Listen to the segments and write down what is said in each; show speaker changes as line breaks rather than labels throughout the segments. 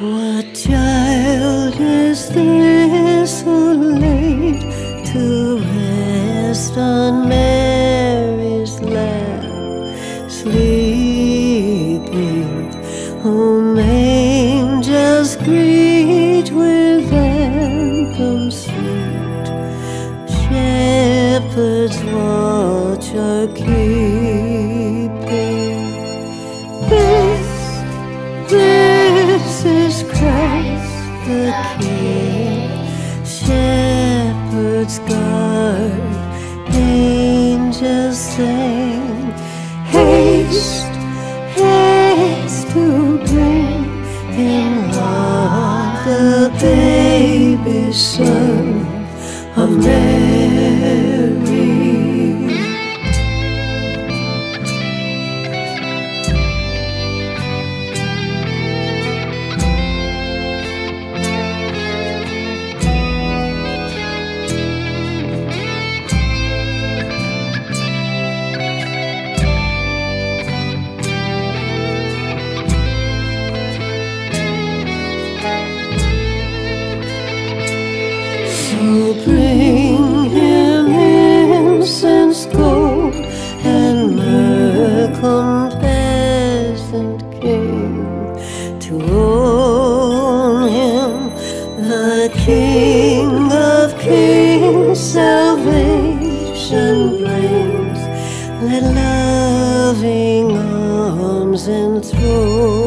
What child is this who laid to rest on Mary's lap, sleeping? Whom angels greet with anthem sweet, shepherds watch are keep. Shepherds guard, angels sing. Haste bring him incense, gold, and myrrh, compassionate King, to own him, the King of Kings, salvation brings. Let loving arms enthrone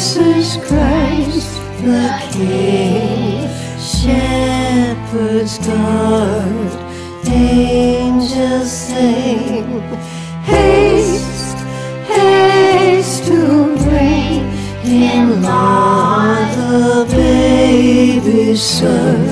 is Christ the King. Shepherds guard, angels sing. Haste, haste to bring in law the baby son